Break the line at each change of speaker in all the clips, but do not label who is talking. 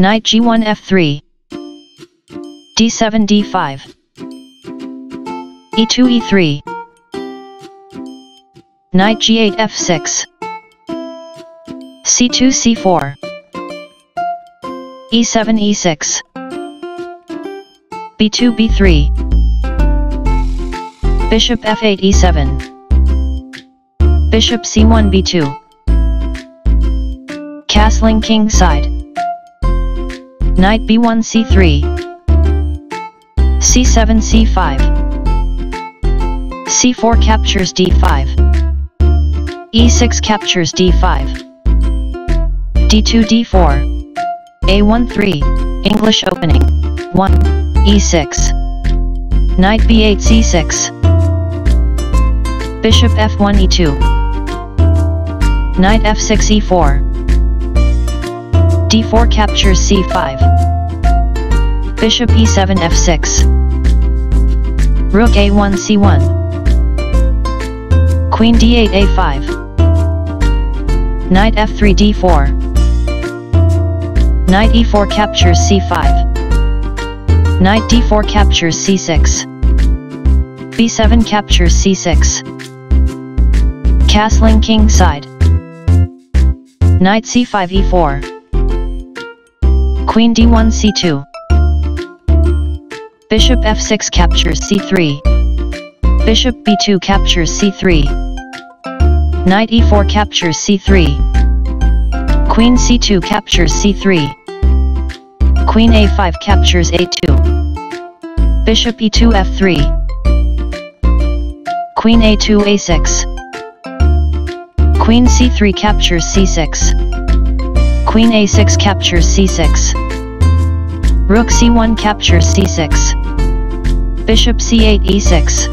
Knight g1 f3. d7 d5. e2 e3. Knight g8 f6. c2 c4. e7 e6. b2 b3. Bishop f8 e7. Bishop c1 b2. Castling king side. Knight b1 c3. c7 c5. c4 captures d5. e6 captures d5. d2 d4. a1 3. English opening. 1. e6. Knight b8 c6. Bishop f1 e2. Knight f6 e4 d4 captures c5. Bishop e7 f6. Rook a1 c1. Queen d8 a5. Knight f3 d4. Knight e4 captures c5. Knight d4 captures c6. b7 captures c6. Castling king side. Knight c5 e4. Queen d1 c2. Bishop f6 captures c3. Bishop b2 captures c3. Knight e4 captures c3. Queen c2 captures c3. Queen a5 captures a2. Bishop e2 f3. Queen a2 a6. Queen c3 captures c6. Queen a6 captures c6. Rook c1 captures c6. Bishop c8 e6.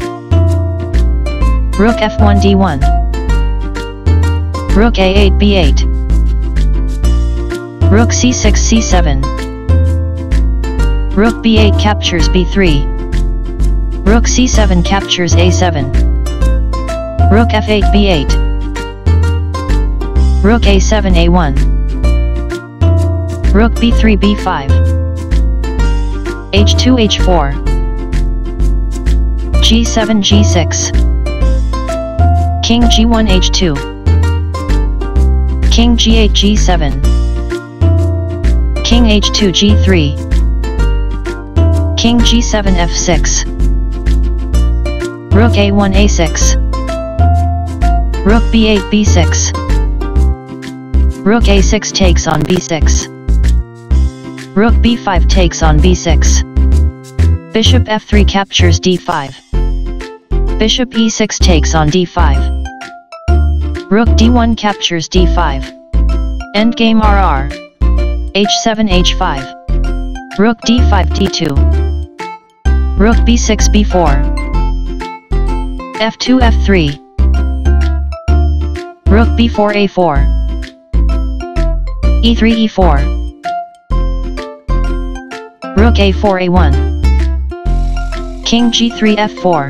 Rook f1 d1. Rook a8 b8. Rook c6 c7. Rook b8 captures b3. Rook c7 captures a7. Rook f8 b8. Rook a7 a1. Rook b3 b5. H2 h4. g7 g6. King g1 h2. King g8 g7. King h2 g3. King g7 f6. Rook a1 a6. Rook b8 b6. Rook a6 takes on b6. Rook b5 takes on b6. Bishop f3 captures d5. Bishop e6 takes on d5. Rook d1 captures d5. Endgame RR. h7 h5. Rook d5 d2. Rook b6 b4. f2 f3. Rook b4 a4. e3 e4. Rook a4 a1. King g3 f4.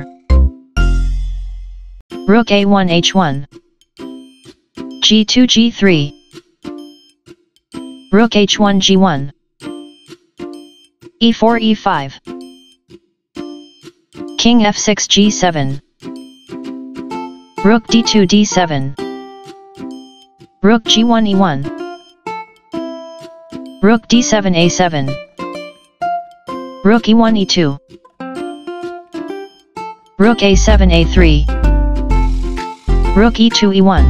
Rook a1 h1. g2 g3. Rook h1 g1. e4 e5. King f6 g7. Rook d2 d7. Rook g1 e1. Rook d7 a7. Rook e1 e2. Rook a7 a3. Rook e2 e1.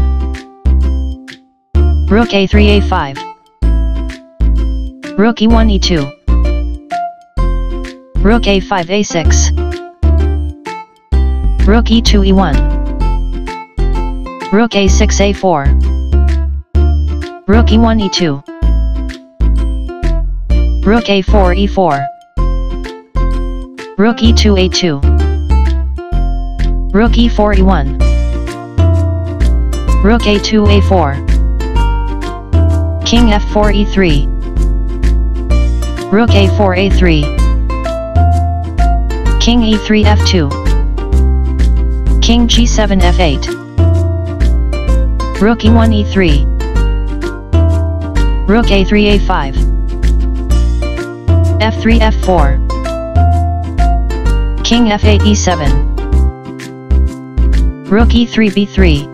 Rook a3 a5. Rook e1 e2. Rook a5 a6. Rook e2 e1. Rook a6 a4. Rook e1 e2. Rook a4 e4. Rook e2 a2. Rook e4 e1. Rook a2 a4. King f4 e3. Rook a4 a3. King e3 f2. King g7 f8. Rook e1 e3. Rook a3 a5. f3 f4 King f8 e7 Rook e3 b3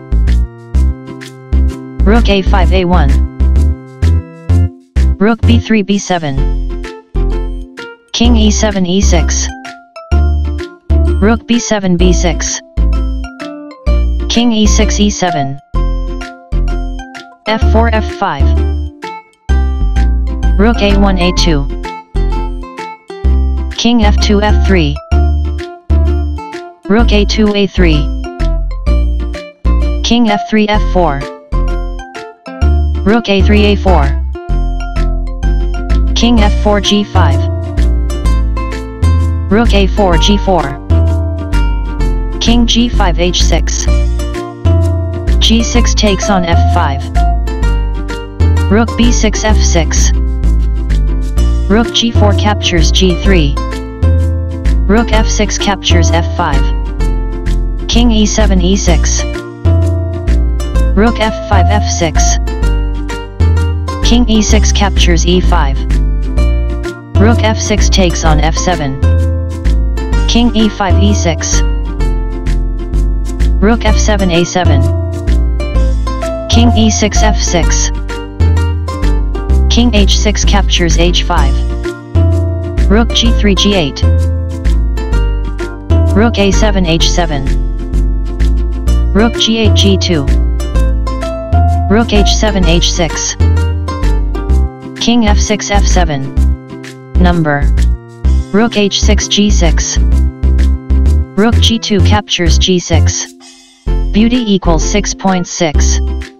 Rook a5 a1 Rook b3 b7 King e7 e6 Rook b7 b6 King e6 e7 f4 f5 Rook a1 a2 King f2 f3 Rook a2 a3 King f3 f4 Rook a3 a4 King f4 g5 Rook a4 g4 King g5 h6 g6 takes on f5 Rook b6 f6 Rook g4 captures g3 Rook f6 captures f5 King e7 e6 Rook f5 f6 King e6 captures e5 Rook f6 takes on f7 King e5 e6 Rook f7 a7 King e6 f6 King h6 captures h5 Rook g3 g8 Rook a7 h7 Rook g8 g2 Rook h7 h6 King f6 f7 Number. Rook h6 g6 Rook g2 captures g6 Beauty equals 6.6